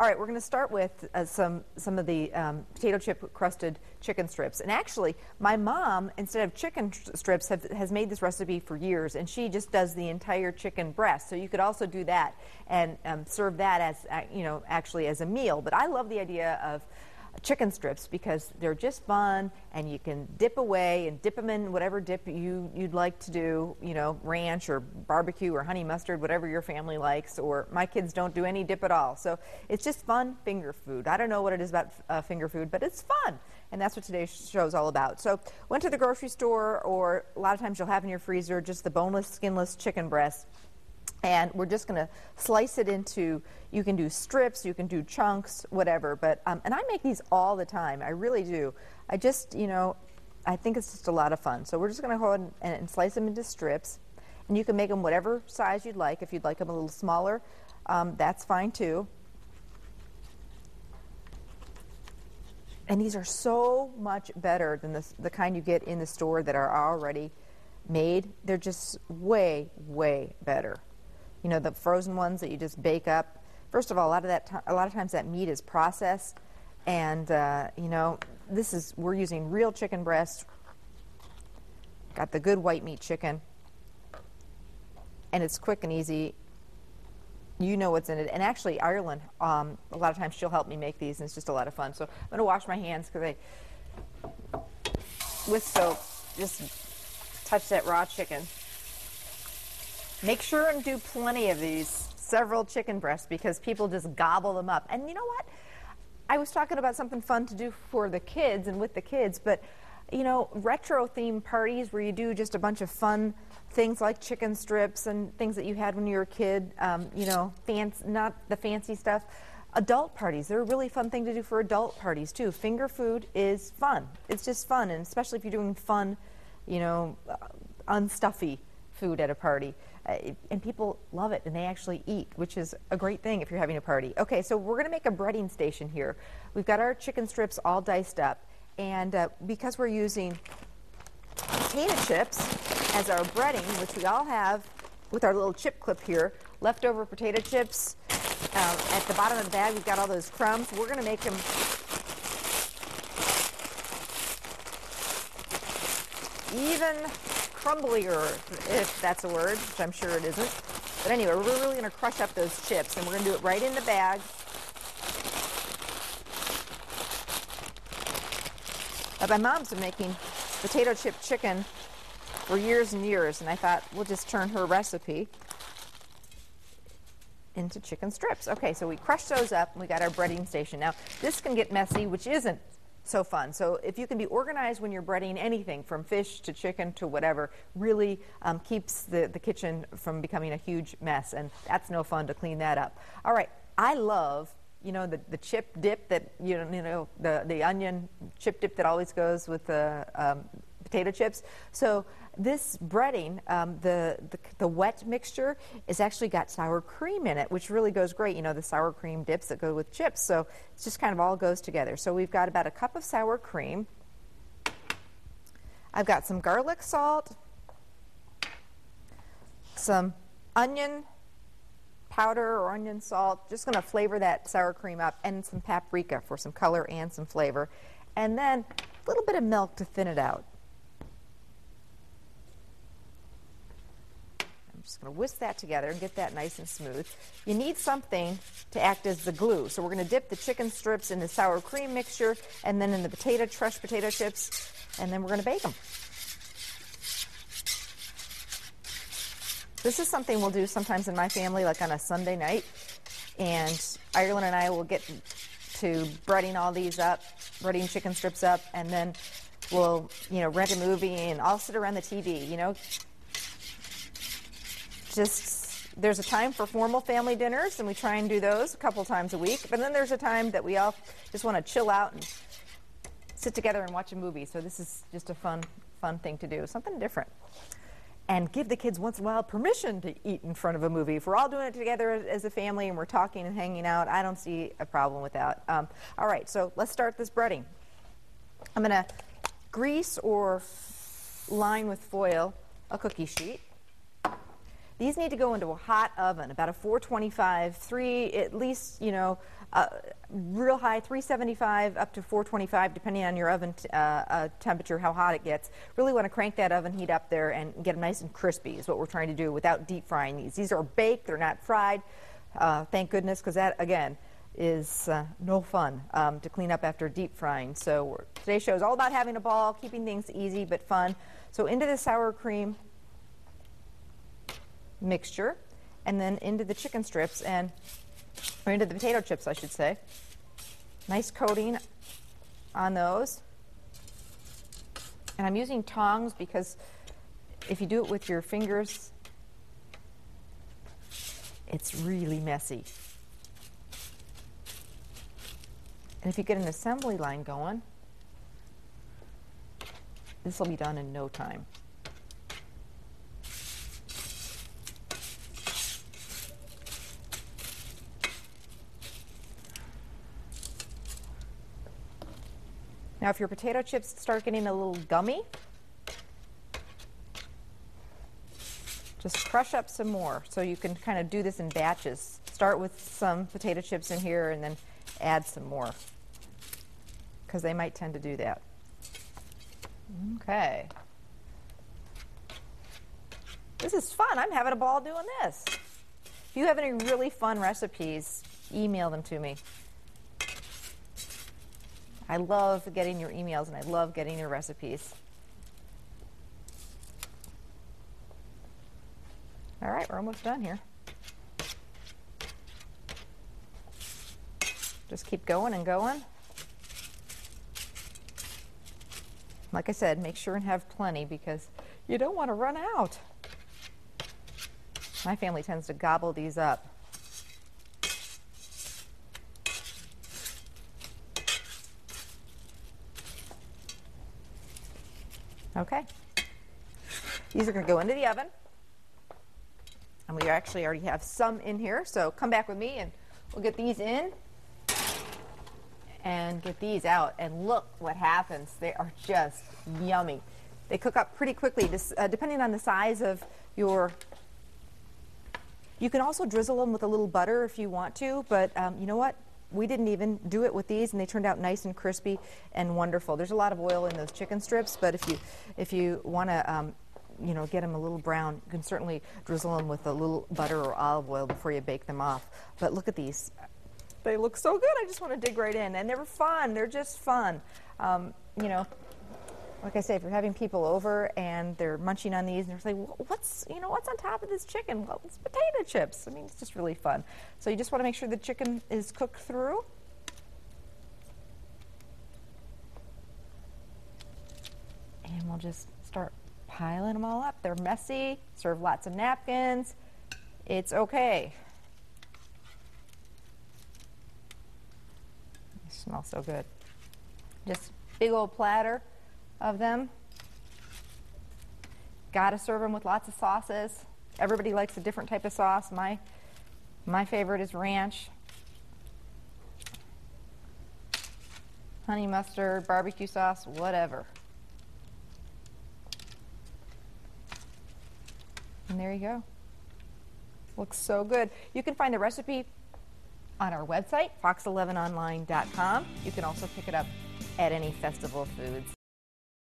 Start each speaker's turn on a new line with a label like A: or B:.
A: All right, we're going to start with uh, some some of the um, potato chip crusted chicken strips. And actually, my mom, instead of chicken strips, have, has made this recipe for years, and she just does the entire chicken breast. So you could also do that and um, serve that as uh, you know actually as a meal. But I love the idea of chicken strips because they're just fun and you can dip away and dip them in whatever dip you, you'd like to do, you know, ranch or barbecue or honey mustard, whatever your family likes, or my kids don't do any dip at all. So it's just fun finger food. I don't know what it is about uh, finger food, but it's fun. And that's what today's show is all about. So went to the grocery store or a lot of times you'll have in your freezer just the boneless, skinless chicken breast and we're just going to slice it into you can do strips you can do chunks whatever but um, and i make these all the time i really do. I just you know i think it's just a lot of fun. So we're just going to go ahead and, and, slice them into strips and you can make them whatever size you'd like. If you'd like them a little smaller um, that's fine too. And these are so much better than the, the kind you get in the store that are already made. They're just way way better you know, the frozen ones that you just bake up. First of all, a lot of that, a lot of times that meat is processed, and uh, you know, this is we're using real chicken breast. Got the good white meat chicken, and it's quick and easy. You know what's in it, and actually, Ireland. Um, a lot of times, she'll help me make these, and it's just a lot of fun. So I'm going to wash my hands because I, with soap, just touch that raw chicken. Make sure and do plenty of these, several chicken breasts, because people just gobble them up. And you know what? I was talking about something fun to do for the kids and with the kids, but you know, retro themed parties where you do just a bunch of fun things like chicken strips and things that you had when you were a kid, um, you know, not the fancy stuff. Adult parties, they're a really fun thing to do for adult parties too. Finger food is fun. It's just fun, and especially if you're doing fun, you know, uh, unstuffy food at a party. Uh, and people love it and they actually eat, which is a great thing if you're having a party. Okay, so we're going to make a breading station here. We've got our chicken strips all diced up, and uh, because we're using potato chips as our breading, which we all have with our little chip clip here, leftover potato chips. Uh, at the bottom of the bag, we've got all those crumbs. We're going to make them even crumblier, if that's a word, which I'm sure it isn't. But anyway, we're really going to crush up those chips, and we're going to do it right in the bag. But my mom's been making potato chip chicken for years and years, and I thought we'll just turn her recipe into chicken strips. Okay, so we crushed those up, and we got our breading station. Now, this can get messy, which isn't so fun. So if you can be organized when you're breading anything from fish to chicken to whatever, really um, keeps the, the kitchen from becoming a huge mess. And that's no fun to clean that up. All right, I love you know the, the chip dip that you know, you know the, the onion chip dip that always goes with the um, potato chips. So this breading, um, the, the, the wet mixture, is actually got sour cream in it, which really goes great. You know the sour cream dips that go with chips. So it just kind of all goes together. So we've got about a cup of sour cream. I've got some garlic salt, some onion powder or onion salt, just going to flavor that sour cream up, and some paprika for some color and some flavor. And then a little bit of milk to thin it out. Just going to whisk that together and get that nice and smooth. You need something to act as the glue. So we're going to dip the chicken strips in the sour cream mixture and then in the potato, crushed potato chips, and then we're going to bake them. This is something we'll do sometimes in my family, like on a Sunday night. And Ireland and I will get to breading all these up, breading chicken strips up, and then we'll, you know, rent a movie and I'll sit around the TV, you know, just there's a time for formal family dinners, and we try and do those a couple times a week. But then there's a time that we all just want to chill out and sit together and watch a movie. So this is just a fun, fun thing to do, something different. And give the kids once in a while permission to eat in front of a movie. If we're all doing it together as a family and we're talking and hanging out, I don't see a problem with that. Um, all right, so let's start this breading. I'm going to grease or line with foil a cookie sheet. These need to go into a hot oven, about a 425, three, at least, you know, uh, real high 375 up to 425 depending on your oven uh, uh, temperature how hot it gets. Really want to crank that oven heat up there and get them nice and crispy is what we're trying to do without deep frying these. These are baked they're not fried. Uh, thank goodness because that again is uh, no fun um, to clean up after deep frying. So today's show is all about having a ball keeping things easy but fun. So into the sour cream mixture and then into the chicken strips and or into the potato chips, I should say. Nice coating on those. And I'm using tongs because if you do it with your fingers, it's really messy. And if you get an assembly line going, this will be done in no time. Now, if your potato chips start getting a little gummy, just crush up some more so you can kind of do this in batches. Start with some potato chips in here and then add some more because they might tend to do that. Okay. This is fun. I'm having a ball doing this. If you have any really fun recipes, email them to me. I love getting your emails and I love getting your recipes. All right, we're almost done here. Just keep going and going. Like I said, make sure and have plenty because you don't want to run out. My family tends to gobble these up. Okay. These are going to go into the oven. And we actually already have some in here, so come back with me and we'll get these in and get these out. And look what happens. They are just yummy. They cook up pretty quickly, this, uh, depending on the size of your. You can also drizzle them with a little butter if you want to, but um, you know what? we didn't even do it with these and they turned out nice and crispy and wonderful. There's a lot of oil in those chicken strips, but if you if you want to um, you know, get them a little brown. You can certainly drizzle them with a little butter or olive oil before you bake them off. But look at these. They look so good. I just want to dig right in. And they're fun. They're just fun. Um, you know, like I say, if you're having people over and they're munching on these and they're saying, what's, you know, what's on top of this chicken? Well, it's potato chips. I mean, it's just really fun. So you just want to make sure the chicken is cooked through. And we'll just piling them all up. They're messy, serve lots of napkins. It's okay. They smell so good. Just big old platter of them. Got to serve them with lots of sauces. Everybody likes a different type of sauce. My my favorite is ranch. Honey mustard, barbecue sauce, whatever. And there you go. Looks so good. You can find the recipe on our website, fox11online.com. You can also pick it up at any Festival Foods.